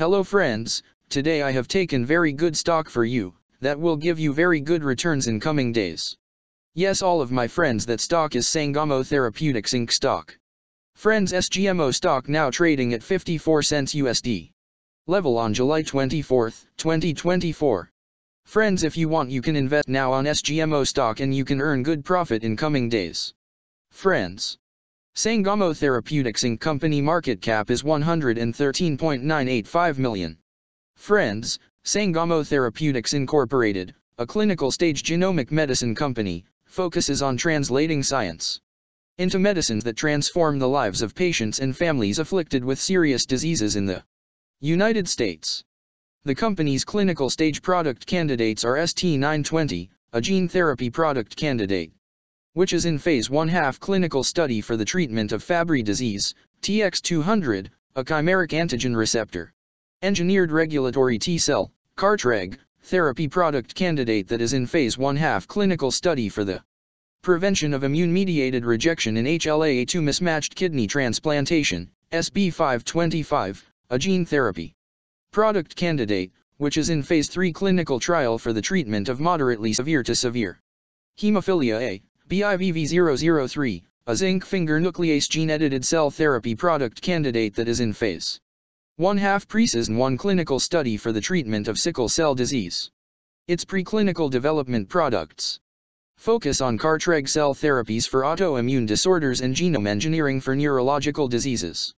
Hello friends, today I have taken very good stock for you, that will give you very good returns in coming days. Yes all of my friends that stock is Sangamo Therapeutics Inc. stock. Friends SGMO stock now trading at 54 cents USD. Level on July 24, 2024. Friends if you want you can invest now on SGMO stock and you can earn good profit in coming days. Friends. Sangamo Therapeutics Inc. company market cap is 113.985 million. Friends, Sangamo Therapeutics Incorporated, a clinical stage genomic medicine company, focuses on translating science into medicines that transform the lives of patients and families afflicted with serious diseases in the United States. The company's clinical stage product candidates are ST920, a gene therapy product candidate, which is in phase 1 half clinical study for the treatment of Fabry disease, TX200, a chimeric antigen receptor, engineered regulatory T-cell, CAR-Treg, therapy product candidate that is in phase 1 half clinical study for the prevention of immune-mediated rejection in HLA-A2 mismatched kidney transplantation, SB525, a gene therapy. Product candidate, which is in phase 3 clinical trial for the treatment of moderately severe to severe hemophilia A, BIVV003, a zinc finger nuclease gene-edited cell therapy product candidate that is in phase 1 half PRECIZN-1 clinical study for the treatment of sickle cell disease. Its preclinical development products focus on CAR-Treg cell therapies for autoimmune disorders and genome engineering for neurological diseases.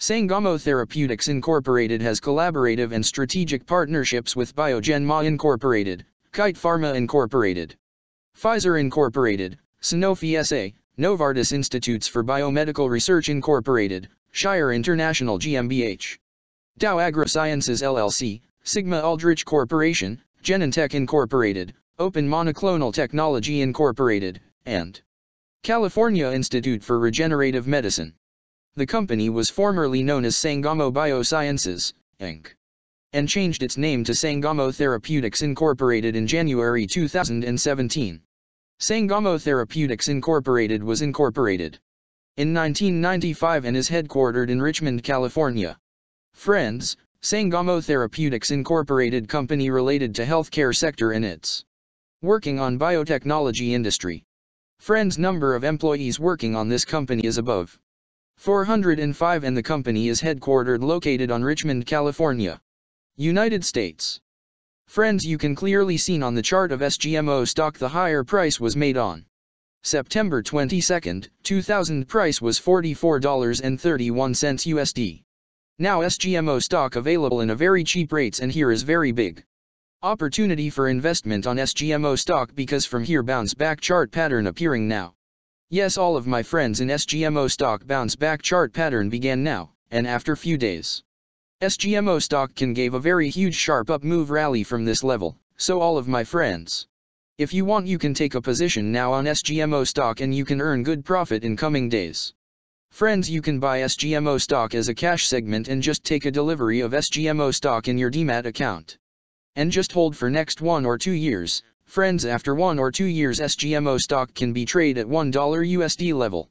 Sangamo Therapeutics Incorporated has collaborative and strategic partnerships with Biogen Ma Incorporated, Kite Pharma Incorporated, Pfizer Incorporated, Sanofi SA, Novartis Institutes for Biomedical Research Incorporated, Shire International GmbH, Dow AgroSciences LLC, Sigma Aldrich Corporation, Genentech Incorporated, Open Monoclonal Technology Incorporated, and California Institute for Regenerative Medicine. The company was formerly known as Sangamo Biosciences, Inc. and changed its name to Sangamo Therapeutics Incorporated in January 2017. Sangamo Therapeutics Incorporated was incorporated in 1995 and is headquartered in Richmond, California. Friends, Sangamo Therapeutics Incorporated company related to healthcare sector and its working on biotechnology industry. Friends number of employees working on this company is above 405 and the company is headquartered located on Richmond, California, United States. Friends you can clearly seen on the chart of SGMO stock the higher price was made on September 22, 2000 price was $44.31 USD. Now SGMO stock available in a very cheap rates and here is very big opportunity for investment on SGMO stock because from here bounce back chart pattern appearing now. Yes all of my friends in SGMO stock bounce back chart pattern began now, and after few days. SGMO stock can gave a very huge sharp up move rally from this level, so all of my friends. If you want you can take a position now on SGMO stock and you can earn good profit in coming days. Friends you can buy SGMO stock as a cash segment and just take a delivery of SGMO stock in your demat account. And just hold for next one or two years, Friends after one or two years SGMO stock can be traded at $1 USD level.